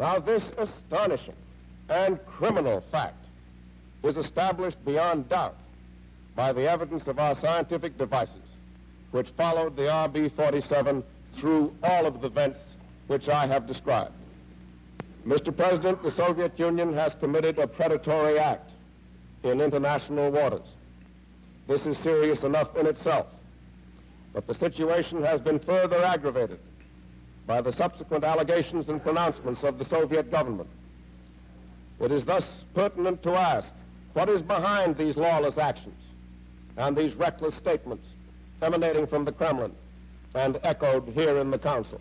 Now, this astonishing and criminal fact is established beyond doubt by the evidence of our scientific devices, which followed the RB-47 through all of the events which I have described. Mr. President, the Soviet Union has committed a predatory act in international waters. This is serious enough in itself, but the situation has been further aggravated by the subsequent allegations and pronouncements of the Soviet government. It is thus pertinent to ask, what is behind these lawless actions and these reckless statements emanating from the Kremlin and echoed here in the Council?